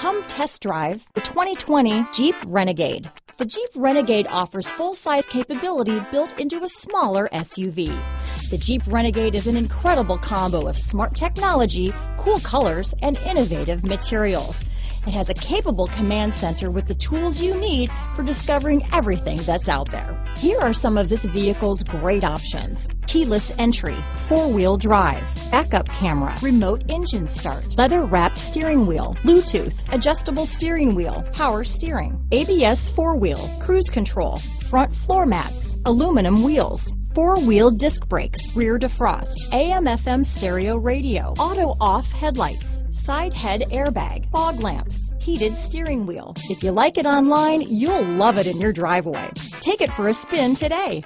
Come test drive the 2020 Jeep Renegade. The Jeep Renegade offers full-size capability built into a smaller SUV. The Jeep Renegade is an incredible combo of smart technology, cool colors, and innovative materials. It has a capable command center with the tools you need for discovering everything that's out there. Here are some of this vehicle's great options. Keyless entry, four-wheel drive, backup camera, remote engine start, leather-wrapped steering wheel, Bluetooth, adjustable steering wheel, power steering, ABS four-wheel, cruise control, front floor mats, aluminum wheels, four-wheel disc brakes, rear defrost, AM FM stereo radio, auto off headlights, side head airbag, fog lamps, heated steering wheel. If you like it online, you'll love it in your driveway. Take it for a spin today.